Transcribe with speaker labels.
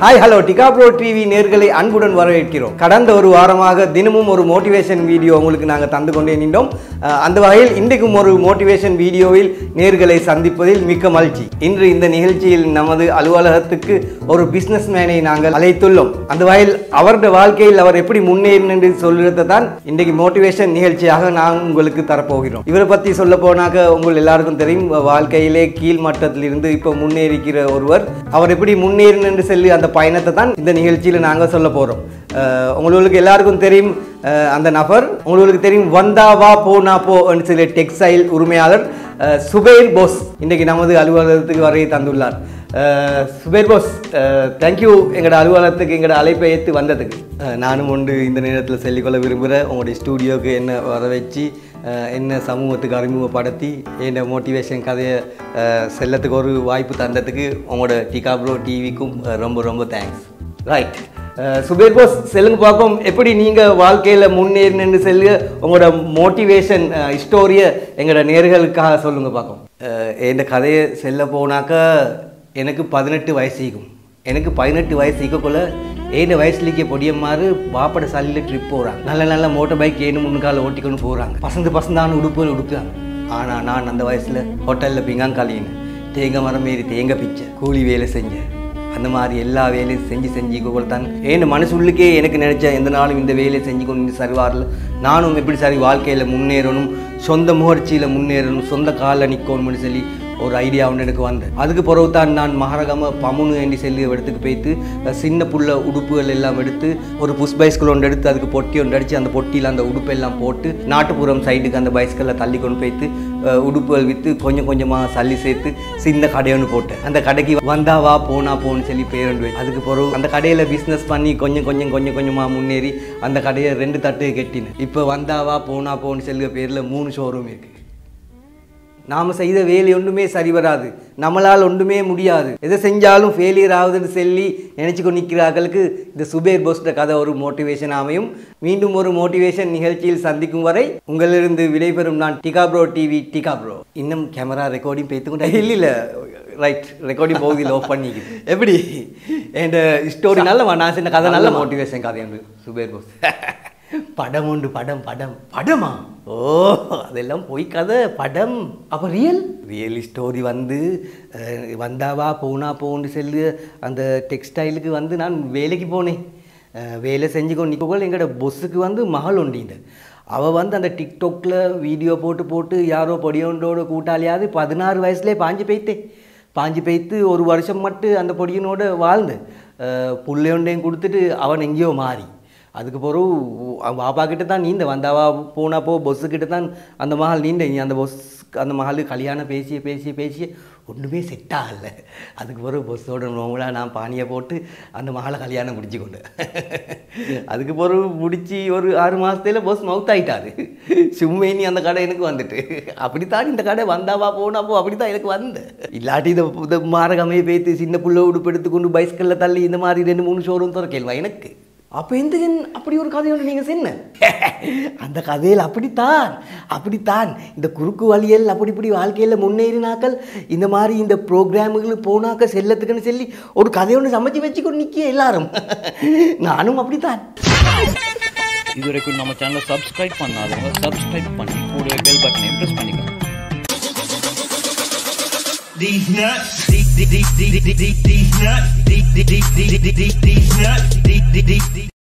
Speaker 1: Hi hello டிகா bro TV நேர்களை அன்புடன் வரவேற்கிறோம். கடந்த ஒரு வாரமாக தினமும் ஒரு மோட்டிவேஷன் வீடியோ உங்களுக்கு நாங்கள் தந்து கொண்டே நின்றோம். அந்த வகையில் இன்றைக்கும் ஒரு மோட்டிவேஷன் வீடியோவில் நேர்களை சந்திப்பதில் மிக்க மகிழ்ச்சி. இன்று இந்த நிகழ்ச்சியில் நமது அலுவலகத்துக்கு ஒரு பிஸ்னஸ் மேனை நாங்கள் அழைத்துள்ளோம். அந்த வகையில் அவருடைய வாழ்க்கையில் அவர் எப்படி முன்னேறின என்று சொல்றதை தான் இன்றைக்கு மோட்டிவேஷன் நிகழ்ச்சியாக நான் உங்களுக்கு தரப்போகிறோம். இவரை பற்றி சொல்ல போனாக்க உங்கள் எல்லாருக்கும் தெரியும் வாழ்க்கையிலே கீழ் மட்டத்திலிருந்து இப்போ முன்னேறிக்கிற ஒருவர். அவர் எப்படி முன்னேறின என்று சொல்லி அந்த பயணத்தை தான் இந்த நிகழ்ச்சியில் நாங்கள் சொல்ல போகிறோம் உங்களுக்கு எல்லாருக்கும் தெரியும் அந்த நபர். உங்களுக்கு தெரியும் வந்தா வா போனா போ என்று சொல்லி டெக்ஸ்டைல் உரிமையாளர் அஹ், சுபைர் போஸ். இன்றைக்கு நமது அலுவலகத்துக்கு வரையை தந்துள்ளார். சுபைர் போஸ் தேங்க்யூ எங்களோட அலுவலகத்துக்கு எங்களோட அழைப்பை ஏற்று வந்ததுக்கு. நானும் ஒன்று இந்த நேரத்தில் சொல்லிக்கொள்ள விரும்புகிறேன் உங்களுடைய ஸ்டூடியோவுக்கு என்ன வர வச்சு என்ன சமூகத்துக்கு அறிமுகப்படுத்தி என்ன மோட்டிவேஷன் கதையை செல்லத்துக்கு ஒரு வாய்ப்பு தந்ததுக்கு உங்களோட டிகா ப்ரோ டிவிக்கும் ரொம்ப ரொம்ப தேங்க்ஸ் ரைட் சுபேர் போஸ் செல்லுங்க பார்ப்போம் எப்படி நீங்கள் வாழ்க்கையில் முன்னேறினு செல்லுங்க? உங்களோட மோட்டிவேஷன் ஸ்டோரியை எங்களோட நேர்களுக்காக சொல்லுங்க பார்ப்போம் என் கதையை செல்ல போனாக்கா எனக்கு பதினெட்டு வயசுக்கும் எனக்கு பதினெட்டு வயசு இருக்கக்குள்ள ஏழு வயசுலேயே பொடியம்மாறு வாப்பட சாலையில் ட்ரிப் போகிறாங்க நல்ல நல்ல மோட்டர் பைக் ஏன்னு முன்கால ஓட்டிக்கொண்டு போகிறாங்க பசங்க பசந்தான உடுப்புகள் உடுக்குறாங்க. ஆனால் நான் அந்த வயசில் ஹோட்டலில் பிங்காங்காலின்னு தேங்காய் மரம் ஏறி தேங்காய் பிச்சை கூலி வேலை செஞ்சேன் அந்த மாதிரி எல்லா வேலையும் செஞ்சு செஞ்சு கொடுத்தான் ஏன் மனசு உள்ளுக்கே எனக்கு நினச்சேன் எந்த நாளும் இந்த வேலையை செஞ்சு கொண்டு சரிவாரில் நானும் எப்படி சரி வாழ்க்கையில் முன்னேறணும் சொந்த முயற்சியில் முன்னேறணும் சொந்த காலில் நிற்கணும்னு சொல்லி ஒரு ஐடியா ஒன்று எனக்கு வந்தது. அதுக்கு பிறகு தான் நான் மகரகம பமுனு என்று செல்லி இடத்துக்கு போய்த்து சின்ன புள்ள உடுப்புகள் எல்லாம் எடுத்து ஒரு புஷ் பைஸ்கிள் ஒன்று எடுத்து அதுக்கு பொட்டி ஒன்று அடித்து அந்த பொட்டியில் அந்த உடுப்பு எல்லாம் போட்டு நாட்டுப்புறம் சைடுக்கு அந்த பைஸ்கிளில் தள்ளி கொண்டு போய்த்து உடுப்புகள் விற்று கொஞ்சம் கொஞ்சமாக சல்லி சேர்த்து சின்ன கடையொன்று போட்டேன். அந்த கடைக்கு வந்தா வா போனா போன்னு சொல்லி பேர் ஒன்று அதுக்கு பிறகு அந்த கடையில் பிஸ்னஸ் பண்ணி கொஞ்சம் கொஞ்சம் கொஞ்சம் கொஞ்சமாக முன்னேறி அந்த கடையை ரெண்டு தட்டு கட்டினேன். இப்போ வந்தாவா போனா போன்னு சொல்லி பேரில் மூணு ஷோரூம் இருக்குது நாம் செய்த வேலை ஒன்றுமே சரி வராது. நம்மளால் ஒன்றுமே முடியாது. எதை செஞ்சாலும் ஃபெயிலியர் ஆகுதுன்னு சொல்லி நினச்சிக்கொண்டு நிற்கிறார்களுக்கு இந்த சுபேர் போஸ்ட கதை ஒரு மோட்டிவேஷன் அமையும் மீண்டும் ஒரு மோட்டிவேஷன் நிகழ்ச்சியில் சந்திக்கும் வரை உங்களிலிருந்து விடைபெறும் நான் டிகா ப்ரோ டிவி டிகா ப்ரோ இன்னும் கேமரா ரெக்கார்டிங் பேத்துக்கொண்டே இல்லை இல்லை. ரைட் ரெக்கார்டிங் போகுது லோ பண்ணிக்குது. எப்படி? என் ஸ்டோரி நல்ல நான் சின்ன கதை நல்ல மோட்டிவேஷன் கதை உண்டு சுபேர் போஸ் படம் உண்டு படம் படம். படமா? ஓ அதெல்லாம் பொய் கதை படம். அப்போ ரியல் ரியல் ஸ்டோரி வந்து வந்தாவா போனா போன்னு சொல்லு. அந்த டெக்ஸ்டைலுக்கு வந்து நான் வேலைக்கு போனேன். வேலை செஞ்சு கொண்டு நிற்கக்குள்ள எங்களோட பொஸ்ஸுக்கு வந்து மகள் உண்டிந்த அவள் வந்து அந்த டிக்டாக்ல வீடியோ போட்டு போட்டு யாரோ பொடியோண்டோட கூட்டாளியாவது பதினாறு வயசுலேயே பாஞ்சு போய்த்தே. பாஞ்சு பெய்த்து ஒரு வருஷம் மட்டும் அந்த பொடியனோட வாழ்ந்து. புள்ளையொண்டையும் கொடுத்துட்டு அவன் எங்கேயோ மாறி. அதுக்கு பிறகு பாப்பா கிட்ட தான் நீந்த வந்தாவா போனா போ பொஸ்ஸு கிட்ட தான் அந்த மகள் நீண்ட நீ அந்த பொஸ் அந்த மகளுக்கு கல்யாணம் பேசி பேசி பேசிய ஒன்றுமே செட் ஆகலை. அதுக்கு பிறகு பொஸ்ஸோட நோங்களாக நான் பானியை போட்டு அந்த மகளை கல்யாணம் முடிச்சு கொண்டு. அதுக்கு பிறகு முடிச்சு ஒரு ஆறு மாதத்துல பொஸ் மவுத் ஆயிட்டாரு. சும்மேனி அந்த கடை எனக்கு வந்துட்டு. அப்படித்தான் இந்த கடை வந்தாவா போனாப்போ அப்படி தான் எனக்கு வந்த. இல்லாட்டி இதை இந்த மாரகமே பேத்து சின்ன பிள்ளை உடுப்பு எடுத்துக்கொண்டு பைஸ்கல்ல தள்ளி இந்த மாதிரி ரெண்டு மூணு ஷோரூம் திறக்கல்வா எனக்கு? அப்போ எந்த அப்படி ஒரு கதை ஒன்று நீங்கள் சொன்ன. அந்த கதையில் அப்படித்தான் அப்படித்தான். இந்த குறுக்கு வழியல் அப்படி இப்படி வாழ்க்கையில் முன்னேறினாக்கள் இந்த மாதிரி இந்த ப்ரோக்ராமுகளுக்கு போனாக்க செல்லத்துக்குன்னு சொல்லி ஒரு கதை ஒன்று சமைச்சு வச்சுக்கொண்டு நிற்க எல்லாரும். நானும் அப்படித்தான்.
Speaker 2: இதுவரைக்கும் நம்ம சேனலை சப்ஸ்கிரைப் பண்ணாதவங்க சப்ஸ்கிரைப் பண்ணி கூட பெல் பட்டனை ப்ரெஸ் பண்ணிக்கலாம்
Speaker 3: these nuts, these nuts, these nuts, these nuts, these nuts.